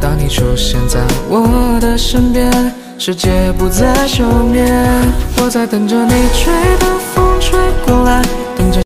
当你出现在我的身边，世界不再休眠，我在等着你吹的风吹过来。